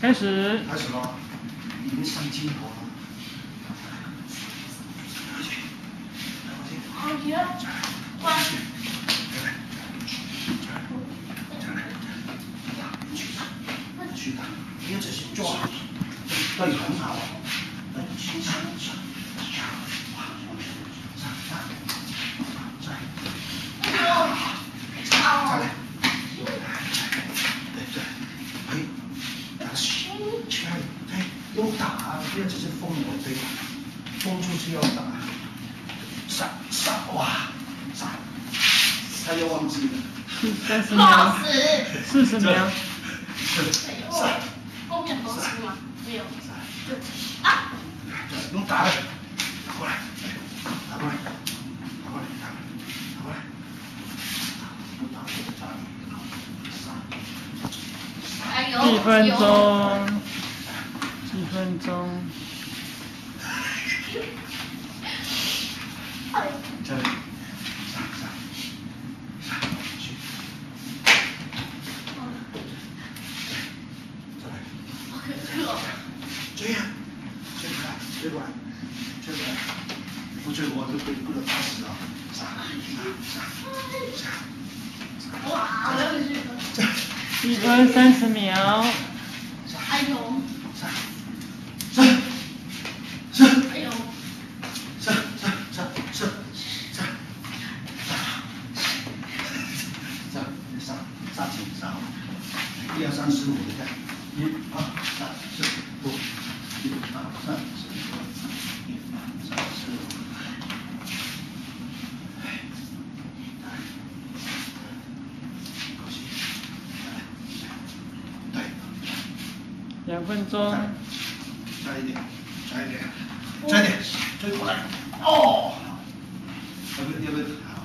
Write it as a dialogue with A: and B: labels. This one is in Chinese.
A: 开始。
B: 开始了你们相信我吗？哎，要打，不要只是封我对吧？封出去要打，上上，哇，上，他又忘记了。
A: 三十秒，四十秒。
C: 上，后面都吃吗？没有。啊！
B: 用打的，打过来，打过来，打过来，打过来，打过来，
C: 还有。
A: 几分钟？一分钟？一分三十秒。
B: 上上上。
C: 还有。
B: 上上上上上上上上紧上，一二三四五，你看，一二三四五，一二三四五，一二三四五，
A: 两分钟。
B: 加一点，加一点，加一点，追过来，哦，要不要不要？